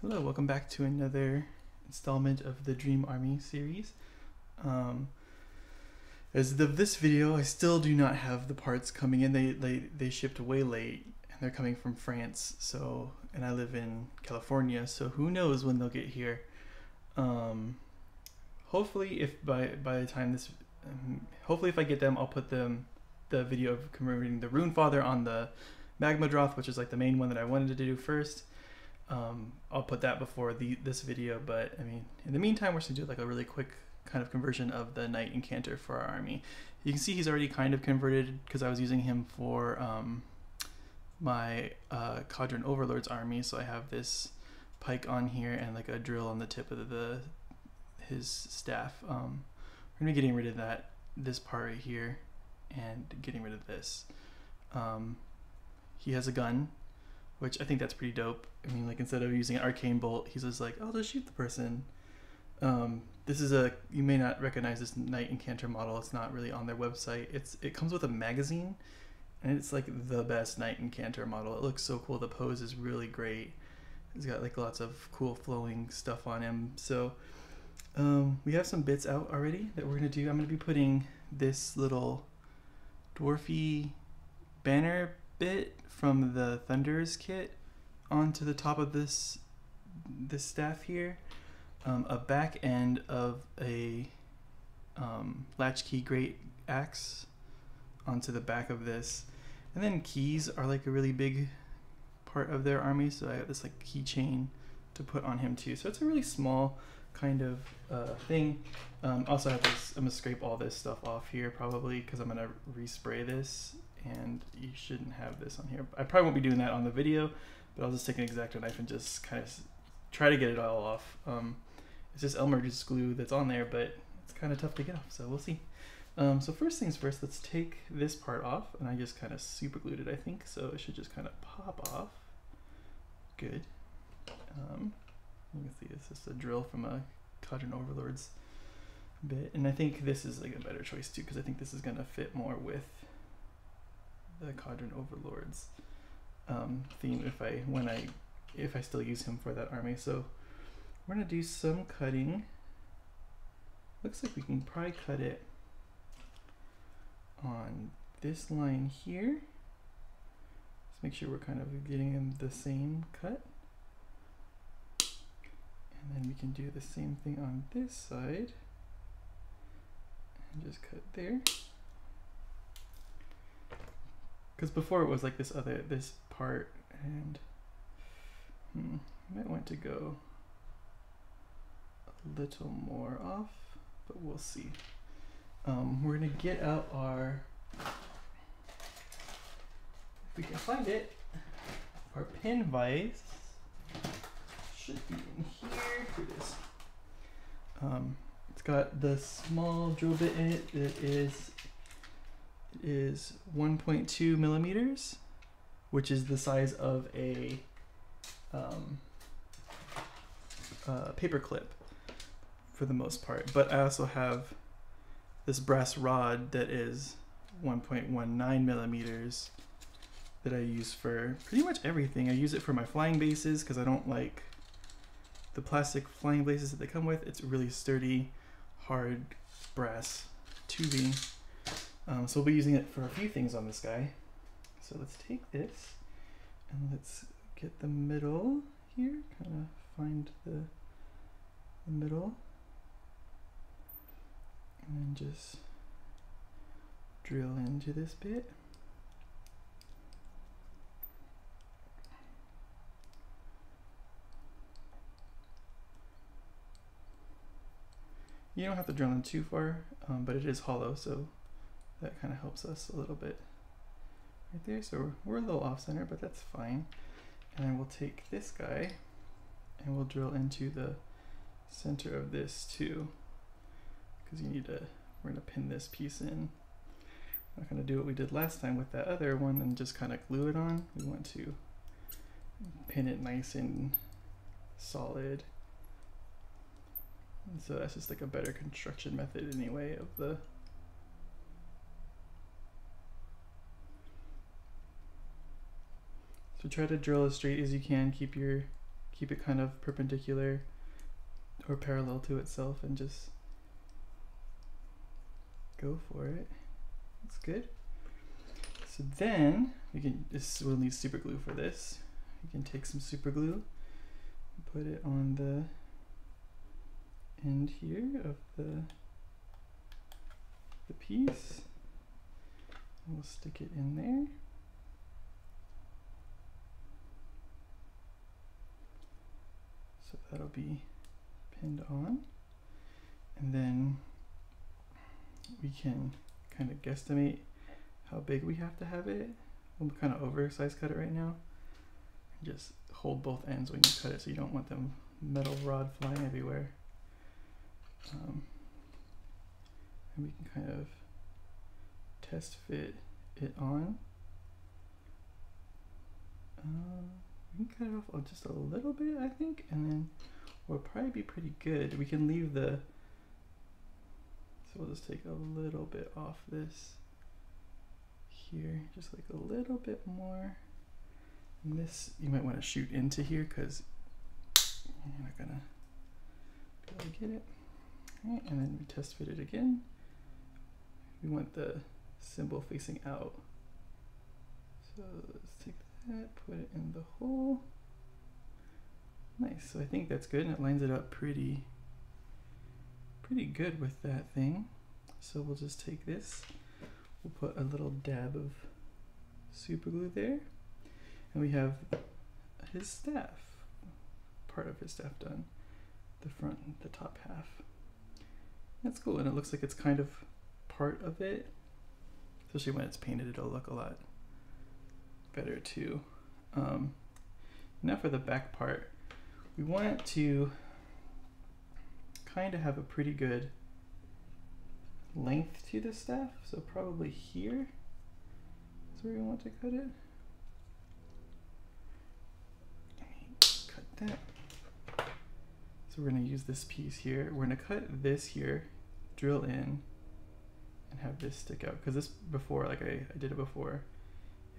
Hello, welcome back to another installment of the Dream Army series. Um, as of this video, I still do not have the parts coming in. They, they, they shipped way late and they're coming from France. So, and I live in California, so who knows when they'll get here. Um, hopefully if by, by the time this, um, hopefully if I get them, I'll put them, the video of commemorating the Rune Father on the Magma Magmadroth, which is like the main one that I wanted to do first. Um, I'll put that before the this video, but I mean, in the meantime, we're just gonna do like a really quick kind of conversion of the Knight Incantor for our army. You can see he's already kind of converted because I was using him for um, my uh, Kharadron Overlord's army. So I have this pike on here and like a drill on the tip of the, the his staff. Um, we're gonna be getting rid of that this part right here and getting rid of this. Um, he has a gun which I think that's pretty dope. I mean, like instead of using an arcane bolt, he's just like, "I'll just shoot the person." Um, this is a you may not recognize this Knight Incantor model. It's not really on their website. It's it comes with a magazine, and it's like the best Knight Incantor model. It looks so cool. The pose is really great. He's got like lots of cool flowing stuff on him. So um, we have some bits out already that we're gonna do. I'm gonna be putting this little dwarfy banner bit from the Thunders kit onto the top of this this staff here. Um, a back end of a um, latchkey great axe onto the back of this. And then keys are like a really big part of their army, so I have this like keychain to put on him too. So it's a really small kind of uh, thing. Um, also, I have this. I'm gonna scrape all this stuff off here probably because I'm gonna respray this and you shouldn't have this on here. I probably won't be doing that on the video, but I'll just take an X-Acto knife and just kind of try to get it all off. Um, it's just Elmer's glue that's on there, but it's kind of tough to get off, so we'll see. Um, so first things first, let's take this part off, and I just kind of super glued it, I think, so it should just kind of pop off. Good. Um, you can see this is a drill from a Kharadron Overlords bit, and I think this is like a better choice too, because I think this is gonna fit more with the Kharadron Overlords um, theme if I when I if I still use him for that army. So we're gonna do some cutting. Looks like we can probably cut it on this line here. Let's make sure we're kind of getting in the same cut. And then we can do the same thing on this side. And just cut there. Because before it was like this other, this part, and hmm, I might want to go a little more off, but we'll see. Um, we're gonna get out our, if we can find it, our pin vise should be in here. Here it is. Um, it's got the small drill bit in it. It is is 1.2 millimeters, which is the size of a um, paper clip for the most part. But I also have this brass rod that is 1.19 millimeters that I use for pretty much everything. I use it for my flying bases because I don't like the plastic flying bases that they come with. It's really sturdy, hard brass tubing. Um, so we'll be using it for a few things on this guy. So let's take this and let's get the middle here, kind of find the, the middle and then just drill into this bit. You don't have to drill in too far, um, but it is hollow, so that kind of helps us a little bit right there. So we're, we're a little off center, but that's fine. And then we'll take this guy and we'll drill into the center of this too. Because you need to, we're gonna pin this piece in. I'm not gonna do what we did last time with that other one and just kind of glue it on. We want to pin it nice and solid. And so that's just like a better construction method anyway of the So try to drill as straight as you can. Keep your keep it kind of perpendicular or parallel to itself and just go for it. That's good. So then we can this we'll need super glue for this. We can take some super glue, put it on the end here of the the piece. And we'll stick it in there. So that'll be pinned on. And then we can kind of guesstimate how big we have to have it. We'll kind of oversize cut it right now. Just hold both ends when you cut it so you don't want the metal rod flying everywhere. Um, and we can kind of test fit it on. Uh, cut it off oh, just a little bit, I think, and then we'll probably be pretty good. We can leave the, so we'll just take a little bit off this here, just like a little bit more. And this, you might want to shoot into here because you're not gonna be able to get it. All right, and then we test fit it again. We want the symbol facing out. So let's take that, put it in the hole. Nice, so I think that's good and it lines it up pretty, pretty good with that thing. So we'll just take this, we'll put a little dab of super glue there. And we have his staff, part of his staff done, the front, the top half. That's cool, and it looks like it's kind of part of it. Especially when it's painted, it'll look a lot better too. Um, now for the back part, we want to kind of have a pretty good length to the staff, so probably here is where we want to cut it. Cut that. So we're going to use this piece here. We're going to cut this here, drill in, and have this stick out. Because this before, like I, I did it before,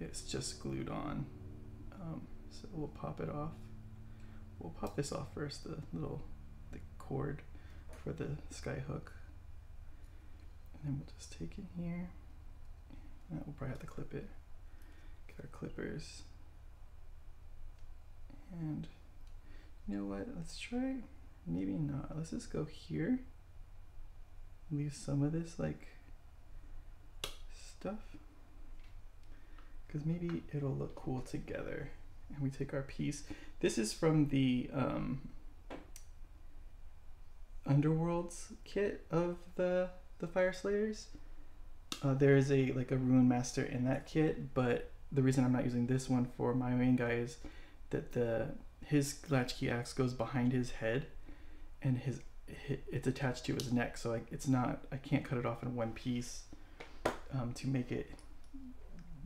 it's just glued on. Um, so we'll pop it off. We'll pop this off first, the little the cord for the sky hook. And then we'll just take it here. And we'll probably have to clip it. Get our clippers. And you know what? Let's try Maybe not. Let's just go here. Leave some of this like stuff. Because maybe it'll look cool together. And we take our piece. This is from the um, Underworlds kit of the the Fyreslayers. Uh, there is a like a Rune Master in that kit, but the reason I'm not using this one for my main guy is that the his latchkey axe goes behind his head and his it's attached to his neck so like it's not i can't cut it off in one piece um, to make it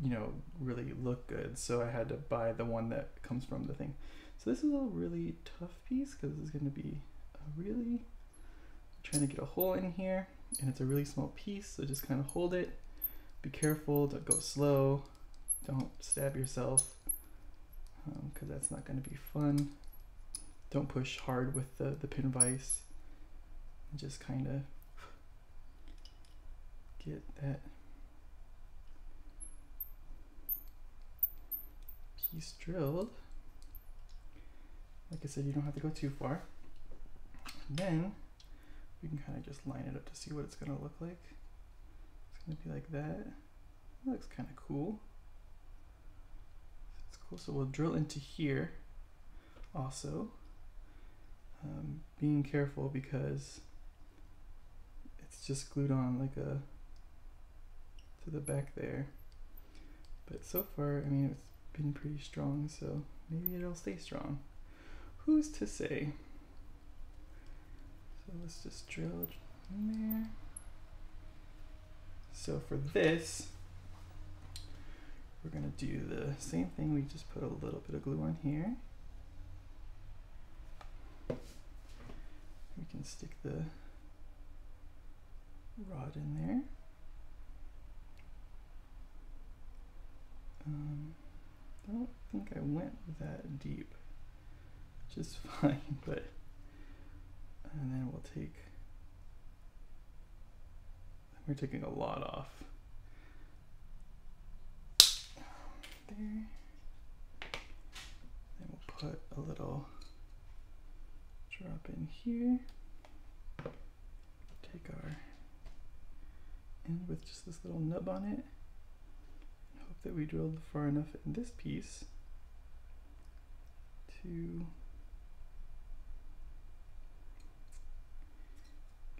you know really look good so i had to buy the one that comes from the thing. So this is a really tough piece because it's going to be a really trying to get a hole in here and it's a really small piece so just kind of hold it. Be careful don't go slow don't stab yourself because um, that's not going to be fun. Don't push hard with the, the pin vise. Just kind of get that drilled. Like I said, you don't have to go too far. And then we can kind of just line it up to see what it's to look like. It's to be like that. That looks kind of cool. It's cool. So we'll drill into here also um, being careful because it's just glued on like a to the back there but so far I mean it's been pretty strong so maybe it'll stay strong. Who's to say? So let's just drill in there. So for this we're gonna do the same thing. We just put a little bit of glue on here. We can stick the rod in there. Um, I don't think I went that deep. which is fine, but and then we'll take we're taking a lot off. There. Then we'll put a little drop in here. Take our end with just this little nub on it. That we drilled far enough in this piece to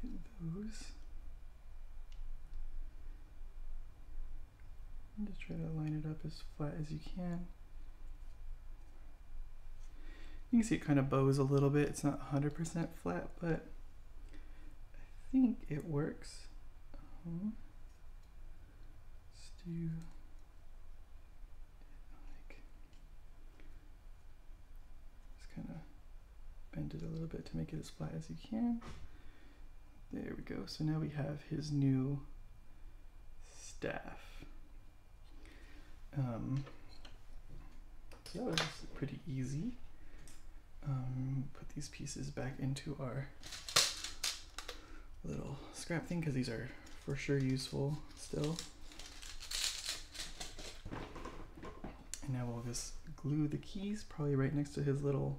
get those. And just try to line it up as flat as you can. You can see it kind of bows a little bit. It's not 100% flat, but I think it works. Um, let's do like just kind of bend it a little bit to make it as flat as you can. There we go. So now we have his new staff. Um, so that was pretty easy. Um, put these pieces back into our little scrap thing because these are for sure useful still. And now we'll just glue the keys probably right next to his little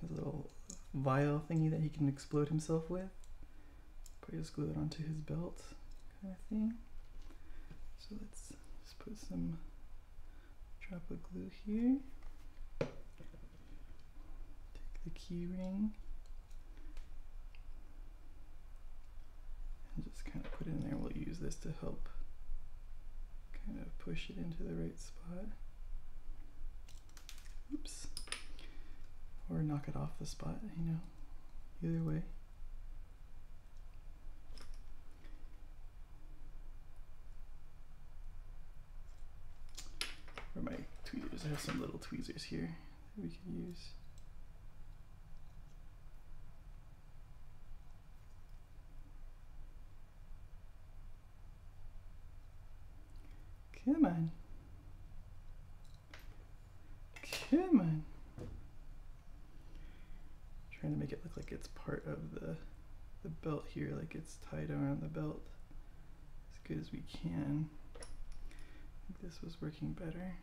his little vial thingy that he can explode himself with. Probably just glue it onto his belt kind of thing. So let's just put some drop of glue here. Take the key ring and just kind of put it in there. We'll use this to help kind of push it into the right spot. Oops. Or knock it off the spot, you know, either way. For my tweezers, I have some little tweezers here that we can use. Come on. Come on. Trying to make it look like it's part of the the belt here, like it's tied around the belt as good as we can. This was working better.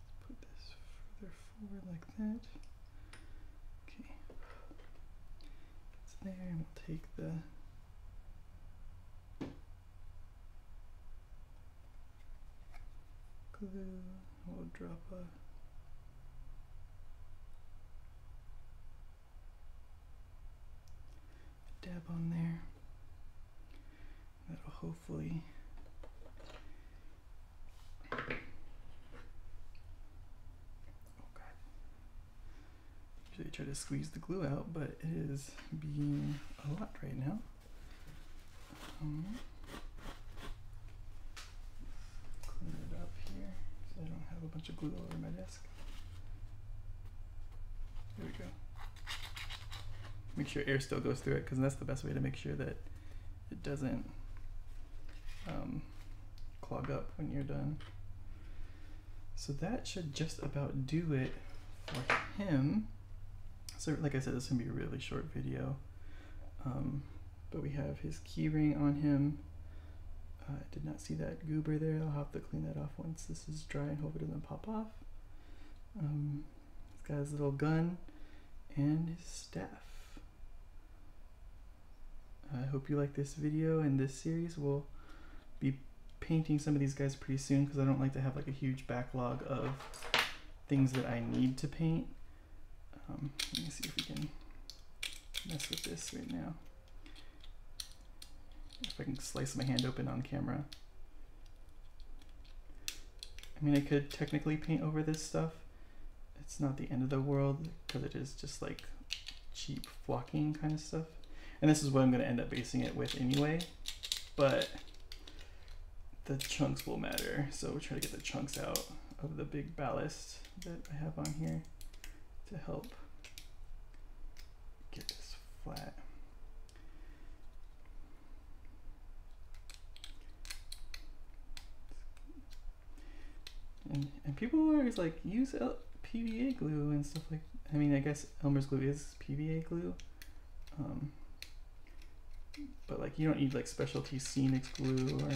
Let's put this further forward like that. Okay. It's there and we'll take the We'll drop a dab on there. That'll hopefully Oh god. Usually try to squeeze the glue out, but it is being a lot right now. Um, clean it up here so I don't have a bunch of glue all over my desk. There we go. Make sure air still goes through it because that's the best way to make sure that it doesn't um, clog up when you're done. So that should just about do it for him. So like I said, this is gonna be a really short video. Um, but we have his keyring on him. I uh, did not see that goober there. I'll have to clean that off once this is dry and hope it doesn't pop off. Um, he's got his little gun and his staff. I hope you like this video and this series. We'll be painting some of these guys pretty soon because I don't like to have like a huge backlog of things that I need to paint. Um, let me see if we can mess with this right now. If I can slice my hand open on camera. I mean, I could technically paint over this stuff. It's not the end of the world because it is just like cheap flocking kind of stuff. And this is what I'm going to end up basing it with anyway. But the chunks will matter. So we'll try to get the chunks out of the big ballast that I have on here to help get this flat. And and people always like use PVA glue and stuff like. I mean, I guess Elmer's glue is PVA glue. Um, but like you don't need like specialty Scenic glue or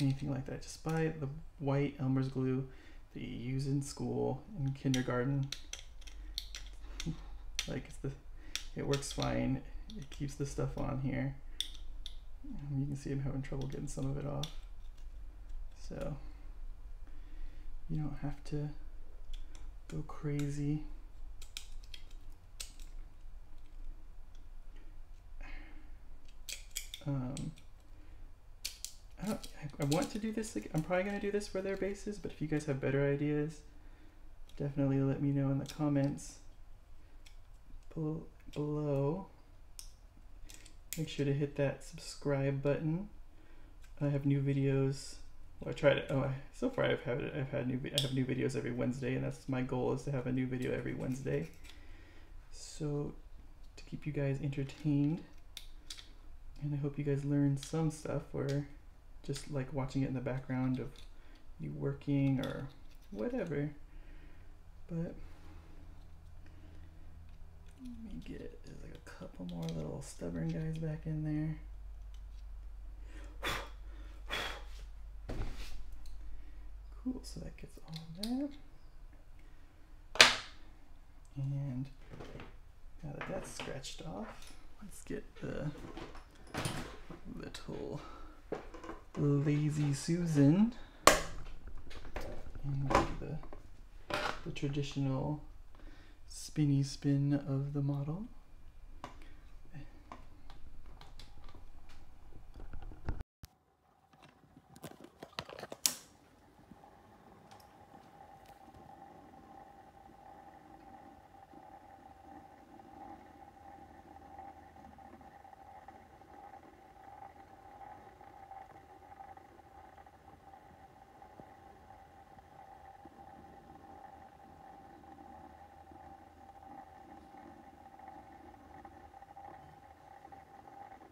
anything like that. Just buy the white Elmer's glue that you use in school in kindergarten. like it's the, it works fine. It keeps the stuff on here. You can see I'm having trouble getting some of it off. So you don't have to go crazy. Um, I don't. I, I want to do this. Like, I'm probably gonna do this for their bases, but if you guys have better ideas, definitely let me know in the comments bel- below. Make sure to hit that subscribe button. I have new videos. I try to. Oh, I, so far I've had I've had new I have new videos every Wednesday, and that's my goal is to have a new video every Wednesday. So to keep you guys entertained, and I hope you guys learn some stuff, or just like watching it in the background of you working or whatever. But let me get like a couple more little stubborn guys back in there. Cool, so that gets all that. And now that that's scratched off, let's get the little lazy Susan and the, the traditional spinny spin of the model.